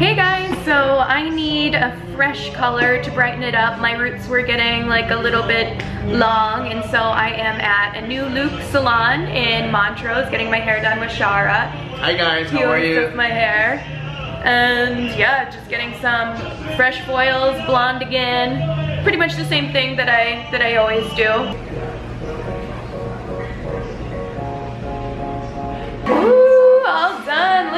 Hey guys, so I need a fresh color to brighten it up. My roots were getting like a little bit long and so I am at a new Loop salon in Montrose getting my hair done with Shara. Hi guys, how are you? of my hair. And yeah, just getting some fresh foils, blonde again. Pretty much the same thing that I that I always do.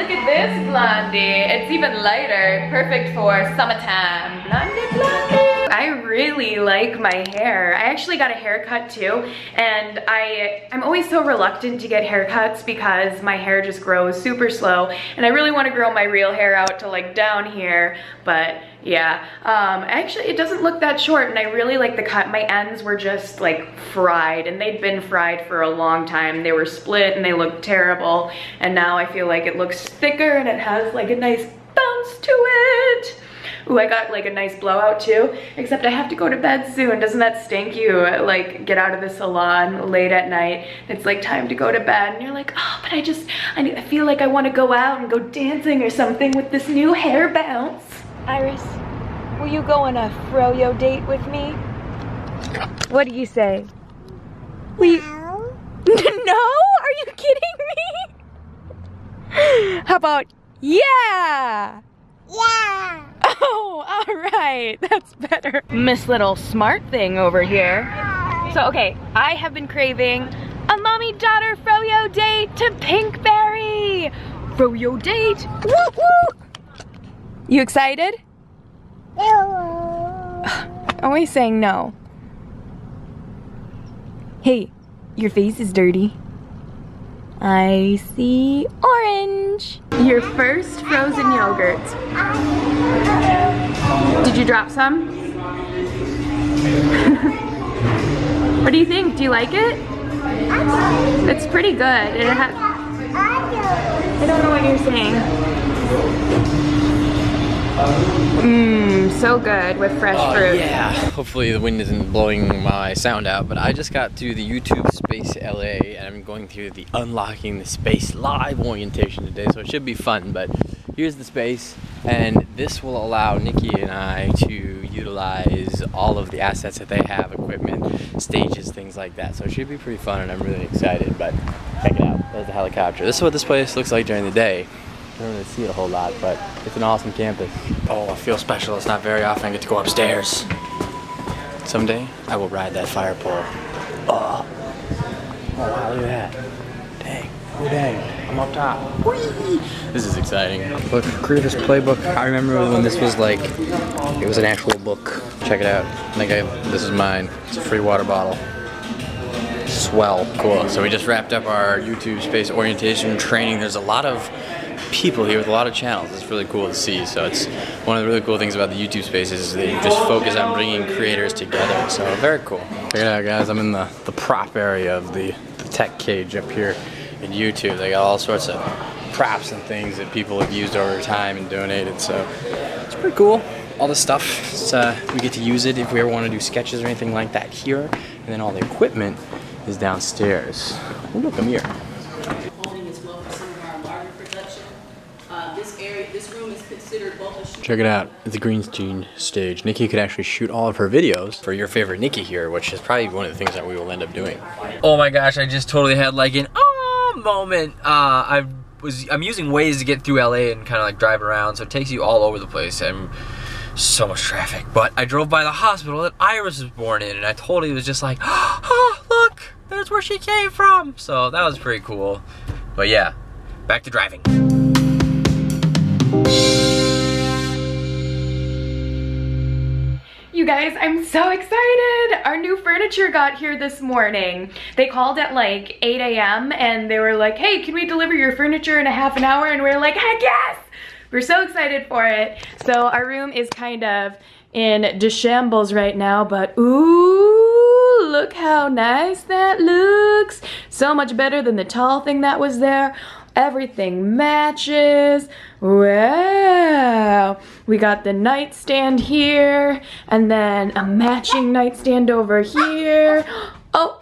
Look at this blondie. It's even lighter. Perfect for summertime. Blondie, blondie. I really like my hair. I actually got a haircut too. And I, I'm always so reluctant to get haircuts because my hair just grows super slow. And I really want to grow my real hair out to like down here. But yeah, um, actually it doesn't look that short and I really like the cut. My ends were just like fried and they'd been fried for a long time. They were split and they looked terrible. And now I feel like it looks thicker and it has like a nice bounce to it. Ooh, I got like a nice blowout too, except I have to go to bed soon. Doesn't that stink? You like get out of the salon late at night. It's like time to go to bed and you're like, oh, but I just, I, I feel like I want to go out and go dancing or something with this new hair bounce. Iris, will you go on a froyo date with me? What do you say? We no? Are you kidding me? How about yeah? Yeah. Oh, all right, that's better. Miss Little Smart Thing over here. So, okay, I have been craving a mommy-daughter froyo date to Pinkberry. Froyo date, woo woo. You excited? No. Always saying no. Hey, your face is dirty. I see orange. Your first frozen yogurt. Did you drop some? what do you think? Do you like it? It's pretty good. It I don't know what you're saying. Mmm, so good with fresh Oh, fruit. yeah. Hopefully the wind isn't blowing my sound out, but I just got to the YouTube Space LA and I'm going through the Unlocking the Space live orientation today, so it should be fun. But here's the space, and this will allow Nikki and I to utilize all of the assets that they have equipment, stages, things like that. So it should be pretty fun, and I'm really excited. But check it out. There's the helicopter. This is what this place looks like during the day. I don't really see it a whole lot, but it's an awesome campus. Oh, I feel special. It's not very often I get to go upstairs. Someday I will ride that fire pole. Oh, oh wow, look at that. Dang, oh dang, I'm up top. Whee! This is exciting. Look, Creator's Playbook. I remember when this was like, it was an actual book. Check it out. I think I, this is mine. It's a free water bottle. Swell. Cool. So we just wrapped up our YouTube space orientation training. There's a lot of people here with a lot of channels. It's really cool to see. So it's one of the really cool things about the YouTube spaces is they just focus on bringing creators together. So very cool. Check it out, guys. I'm in the, the prop area of the, the tech cage up here in YouTube. They got all sorts of props and things that people have used over time and donated. So it's pretty cool. All the stuff, it's, uh, we get to use it if we ever want to do sketches or anything like that here. And then all the equipment is downstairs. Oh, look, I'm here. holding as well for some of our larger production. Uh, this area, this room is considered both a shoot Check it out. It's a green screen stage. Nikki could actually shoot all of her videos for your favorite Nikki here, which is probably one of the things that we will end up doing. Oh my gosh, I just totally had like an oh moment. Uh, I was I'm using Waze to get through LA and kind of like drive around, so it takes you all over the place and so much traffic. But I drove by the hospital that Iris was born in, and I totally was just like, oh look, there's where she came from. So that was pretty cool. But yeah, back to driving. You guys, I'm so excited! Our new furniture got here this morning. They called at like 8 a.m. and they were like, hey, can we deliver your furniture in a half an hour? And we are like, heck yes! We're so excited for it. So our room is kind of in dishambles right now, but ooh, look how nice that looks. So much better than the tall thing that was there. Everything matches. Wow. We got the nightstand here and then a matching nightstand over here. Oh,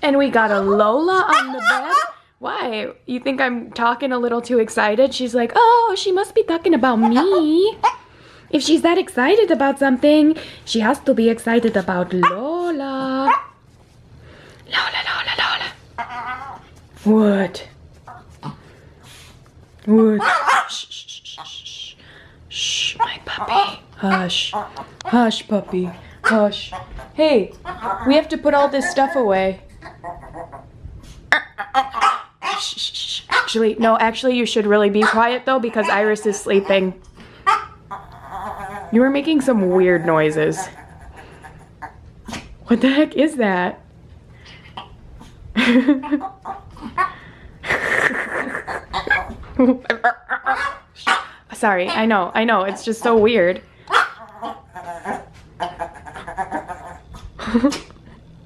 and we got a Lola on the bed Why? You think I'm talking a little too excited? She's like, oh, she must be talking about me. If she's that excited about something, she has to be excited about Lola. Lola, Lola, Lola. What? What? Shh, shh, shh, shh, shh. Shh, my puppy. Hush. Hush, puppy. Hush. Hey, we have to put all this stuff away. Actually, no, actually, you should really be quiet though because Iris is sleeping. You were making some weird noises. What the heck is that? Sorry, I know, I know, it's just so weird.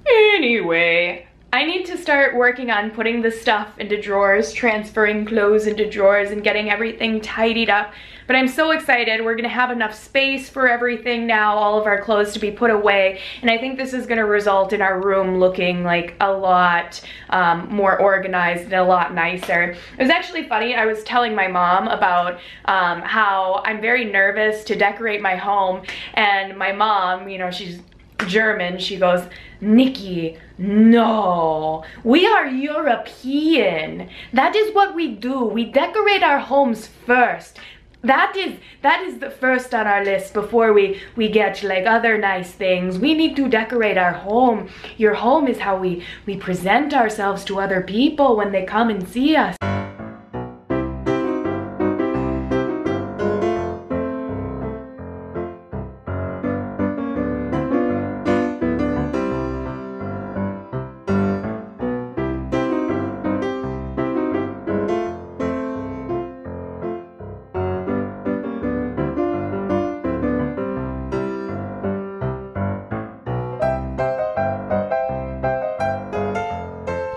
anyway, I need to start working on putting the stuff into drawers, transferring clothes into drawers, and getting everything tidied up. But I'm so excited. We're gonna have enough space for everything now, all of our clothes to be put away. And I think this is gonna result in our room looking like a lot um, more organized and a lot nicer. It was actually funny, I was telling my mom about um, how I'm very nervous to decorate my home. And my mom, you know, she's German, she goes, Nikki, no, we are European. That is what we do. We decorate our homes first. That is that is the first on our list before we we get like other nice things. We need to decorate our home. Your home is how we we present ourselves to other people when they come and see us.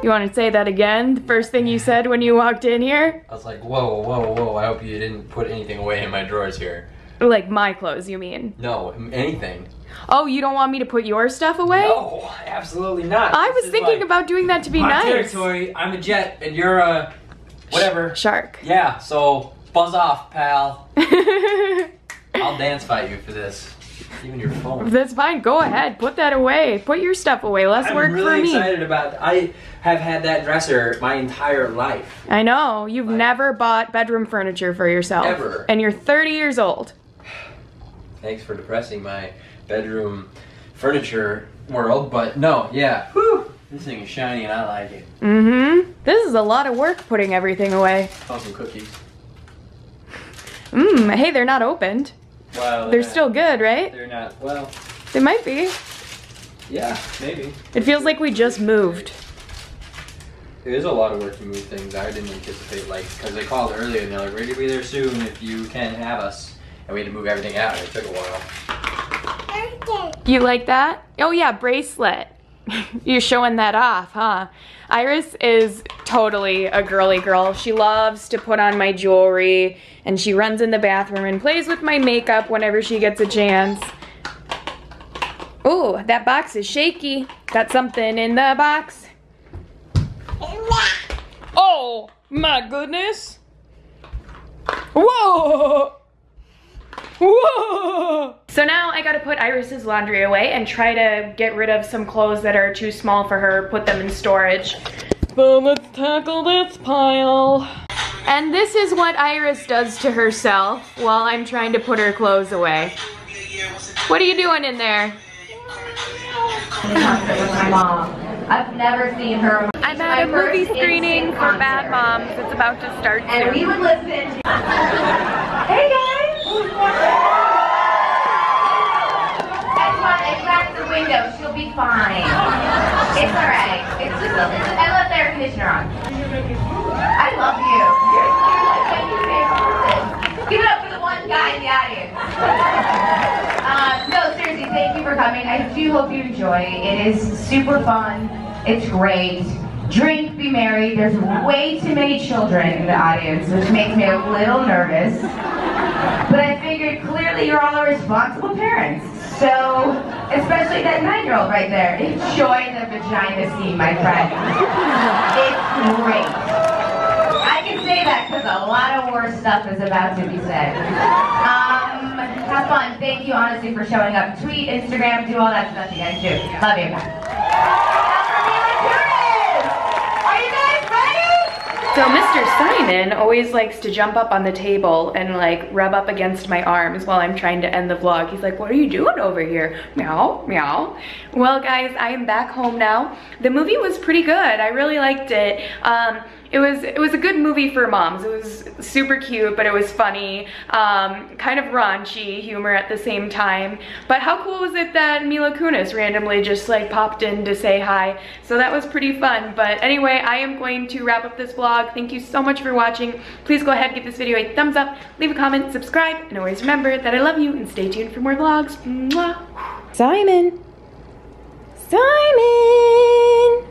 You want to say that again? The first thing you said when you walked in here? I was like, whoa, whoa, whoa, I hope you didn't put anything away in my drawers here. Like my clothes, you mean? No, anything. Oh, you don't want me to put your stuff away? No, absolutely not. I This was thinking like about doing that to be my nice. territory. I'm a jet, and you're a whatever. Shark. Yeah, so buzz off, pal. I'll dance fight you for this. Even your phone. That's fine. Go ahead. Put that away. Put your stuff away. Less I'm work really for me. excited about. I have had that dresser my entire life. I know. You've Like- never bought bedroom furniture for yourself. Ever. And you're 30 years old. Thanks for depressing my bedroom furniture world, but no, yeah. Whew, this thing is shiny and I like it. Mm-hmm. This is a lot of work putting everything away. Found some cookies. Mmm. Hey, they're not opened. Well, They're not- still good, right? They're not. Well, They might be. yeah, maybe. It feels like we just moved. It is a lot of work to move things. I didn't anticipate, like, because they called earlier and they're like, ready to be there soon if you can have us. And we had to move everything out. and It took a while. You like that? Oh yeah, bracelet. You're showing that off, huh? Iris is totally a girly girl. She loves to put on my jewelry and she runs in the bathroom and plays with my makeup whenever she gets a chance. Oh, that box is shaky. Got something in the box. Oh, my goodness. Whoa! Whoa! So now I gotta put Iris's laundry away and try to get rid of some clothes that are too small for her, put them in storage. So let's tackle this pile. And this is what Iris does to herself while I'm trying to put her clothes away. What are you doing in there? mom. I've never seen her. I'm at a movie screening for Bad Moms. It's about to start And we soon. would listen. hey guys! I cracked the window. She'll be fine. It's alright. It's just a, I left the air conditioner on. I love you. You're, you're like my new favorite person. Give it up for the one guy in the audience. Uh, no, seriously, thank you for coming. I do hope you enjoy. It is super fun. It's great. Drink, be merry. There's way too many children in the audience, which makes me a little nervous. But I figured clearly you're all responsible parents. So, especially that nine-year-old right there. Enjoy the vagina scene, my friend. It's great. I can say that because a lot of worse stuff is about to be said. Um, have fun. Thank you, honestly, for showing up. Tweet, Instagram, do all that stuff you guys do. Love you. Are you guys ready? So Mr. Simon always likes to jump up on the table and like rub up against my arms while I'm trying to end the vlog. He's like, what are you doing over here? Meow, meow. Well guys, I am back home now. The movie was pretty good. I really liked it. Um, it was it was a good movie for moms. It was super cute, but it was funny, um, kind of raunchy humor at the same time. But how cool was it that Mila Kunis randomly just like popped in to say hi? So that was pretty fun. But anyway, I am going to wrap up this vlog. Thank you so much for watching. Please go ahead, give this video a thumbs up, leave a comment, subscribe, and always remember that I love you and stay tuned for more vlogs. Mwah. Simon. Simon.